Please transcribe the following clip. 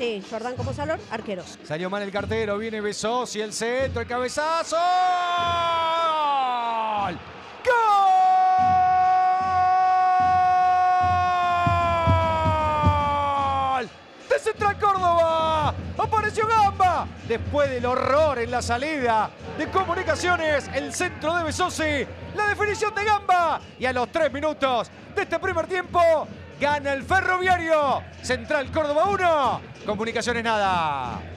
Sí, Jordán como Salor, arquero. Salió mal el cartero, viene Besos y el centro, el cabezazo. ¡Gol! ¡Gol! De Central Córdoba. Apareció Gamba. Después del horror en la salida de comunicaciones, el centro de Besosi. La definición de Gamba. Y a los tres minutos de este primer tiempo, gana el ferroviario. Central Córdoba 1. Comunicaciones nada.